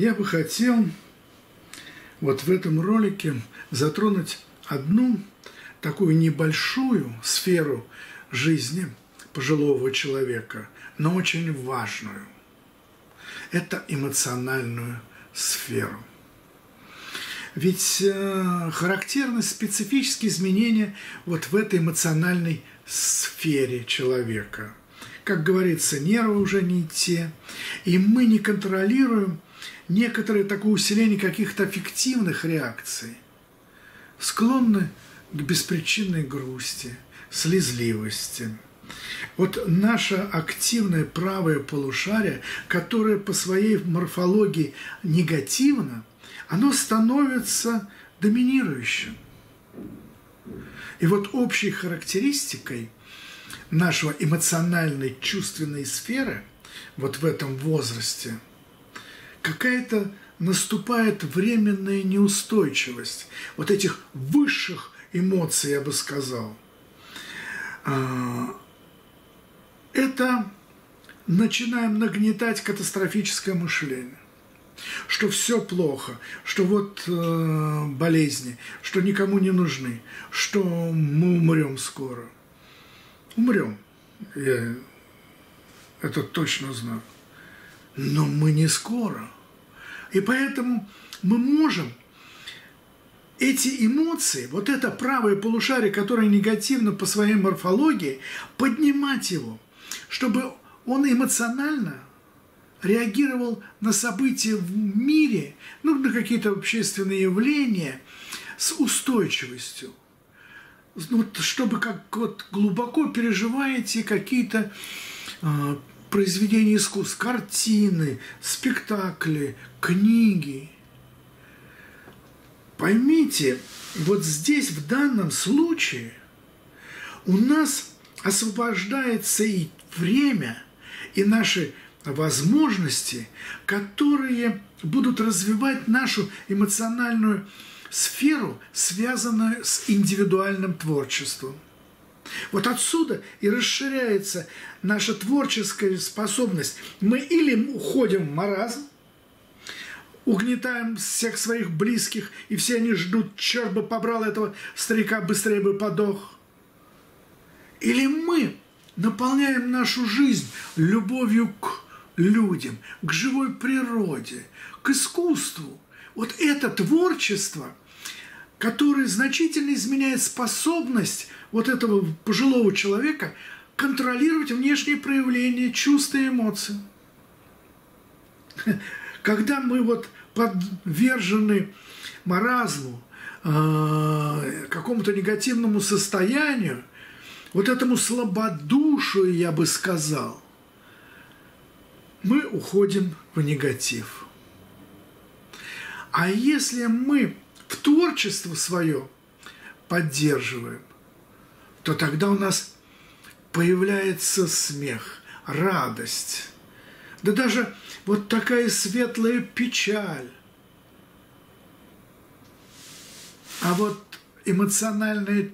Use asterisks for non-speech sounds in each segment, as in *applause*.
Я бы хотел вот в этом ролике затронуть одну такую небольшую сферу жизни пожилого человека, но очень важную. Это эмоциональную сферу. Ведь э, характерны специфические изменения вот в этой эмоциональной сфере человека. Как говорится, нервы уже не те, и мы не контролируем некоторое такое усиление каких-то аффективных реакций. Склонны к беспричинной грусти, слезливости. Вот наше активное правое полушарие, которое по своей морфологии негативно, оно становится доминирующим. И вот общей характеристикой нашего эмоциональной чувственной сферы вот в этом возрасте какая-то наступает временная неустойчивость вот этих высших эмоций, я бы сказал. А, это начинаем нагнетать катастрофическое мышление что все плохо, что вот э, болезни, что никому не нужны, что мы умрем скоро. Умрем, я это точно знаю. Но мы не скоро. И поэтому мы можем эти эмоции, вот это правое полушарие, которое негативно по своей морфологии, поднимать его, чтобы он эмоционально реагировал на события в мире, ну, на какие-то общественные явления с устойчивостью. Ну, чтобы как вот глубоко переживаете какие-то э, произведения искусств, картины, спектакли, книги. Поймите, вот здесь в данном случае у нас освобождается и время, и наши возможности, которые будут развивать нашу эмоциональную сферу, связанную с индивидуальным творчеством. Вот отсюда и расширяется наша творческая способность. Мы или уходим в маразм, угнетаем всех своих близких, и все они ждут, черт бы побрал этого старика, быстрее бы подох. Или мы наполняем нашу жизнь любовью к людям, к живой природе, к искусству. Вот это творчество, которое значительно изменяет способность вот этого пожилого человека контролировать внешние проявления чувств и эмоций. Когда мы вот подвержены маразму, э, какому-то негативному состоянию, вот этому слабодушию, я бы сказал – мы уходим в негатив. А если мы в творчество свое поддерживаем, то тогда у нас появляется смех, радость, да даже вот такая светлая печаль. А вот эмоциональная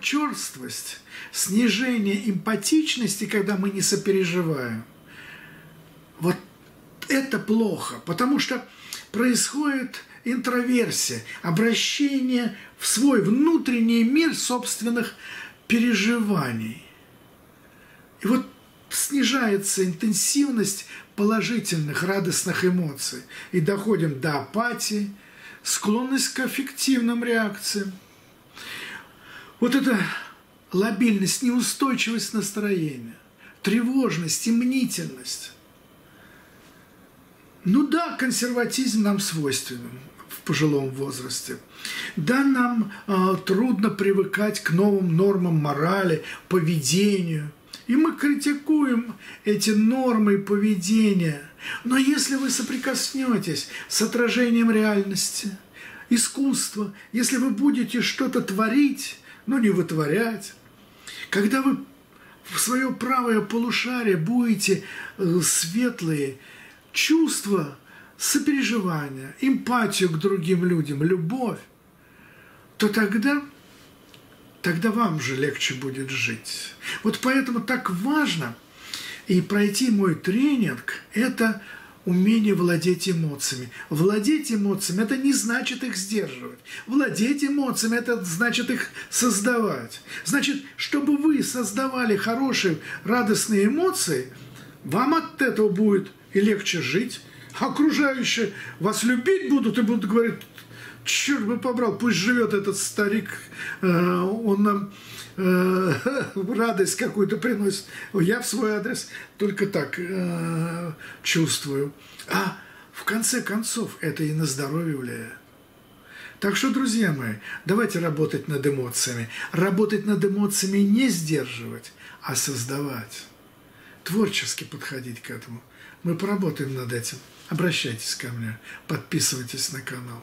черствость, снижение эмпатичности, когда мы не сопереживаем – вот это плохо, потому что происходит интроверсия, обращение в свой внутренний мир собственных переживаний. И вот снижается интенсивность положительных, радостных эмоций. И доходим до апатии, склонность к аффективным реакциям. Вот эта лобильность, неустойчивость настроения, тревожность, мнительность. Ну да, консерватизм нам свойственен в пожилом возрасте. Да, нам э, трудно привыкать к новым нормам морали, поведению. И мы критикуем эти нормы и поведения. Но если вы соприкоснетесь с отражением реальности, искусства, если вы будете что-то творить, но не вытворять, когда вы в свое правое полушарие будете э, светлые, чувство сопереживания, эмпатию к другим людям, любовь, то тогда, тогда вам же легче будет жить. Вот поэтому так важно и пройти мой тренинг – это умение владеть эмоциями. Владеть эмоциями – это не значит их сдерживать. Владеть эмоциями – это значит их создавать. Значит, чтобы вы создавали хорошие, радостные эмоции, вам от этого будет и легче жить, окружающие вас любить будут и будут говорить, черт бы побрал, пусть живет этот старик, э, он нам э, *laughs* радость какую-то приносит. Я в свой адрес только так э, чувствую. А в конце концов это и на здоровье влияет. Так что, друзья мои, давайте работать над эмоциями. Работать над эмоциями не сдерживать, а создавать. Творчески подходить к этому. Мы поработаем над этим. Обращайтесь ко мне, подписывайтесь на канал.